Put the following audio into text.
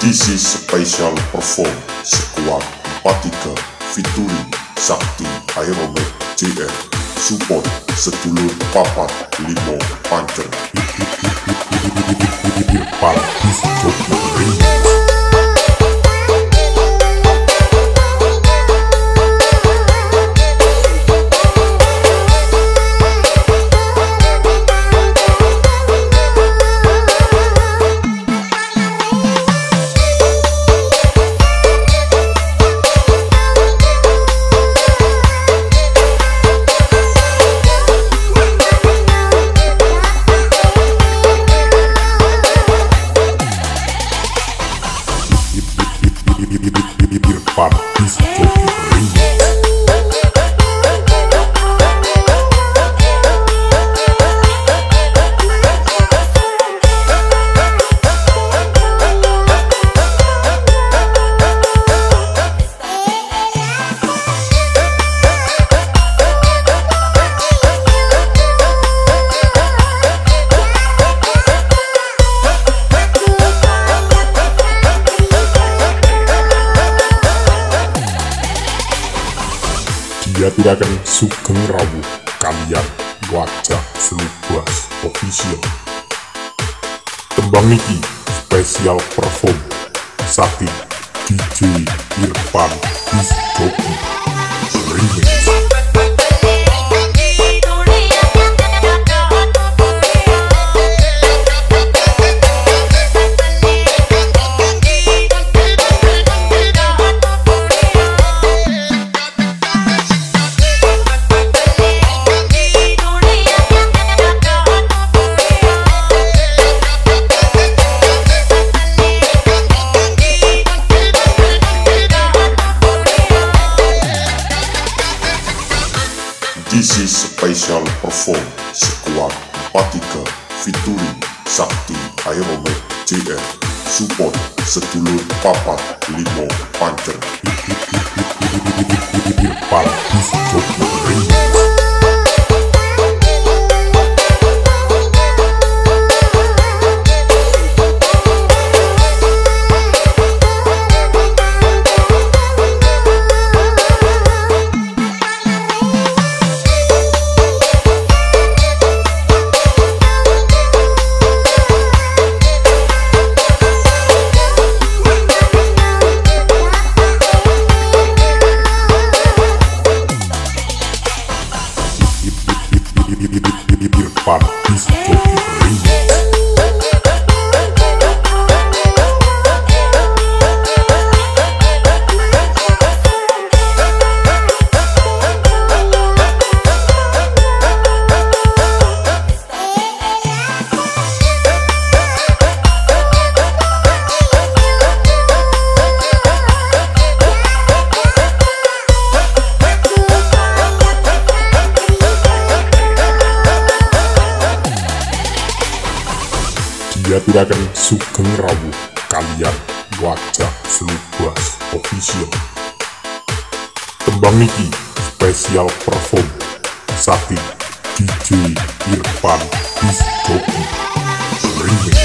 This is special perform Squad 43 featuring Sakti Aeromet JR Support Sedulur Papat Limo Pancer Irfan Disjoki Remix Dia tidak akan sugeng rawuh kalian wajah selubas official Tembang Niki spesial perform Sakti DJ Irfan Disjoki This is special perform Squad 43 featuring Sakti Aeromet JR Support Sedulur Papat Limo Pancer. Disjoki Remix Akan sugeng rawuh kalian wajah selubas official. Tembang Niki spesial perform Sakti DJ Irfan Disjoki Remix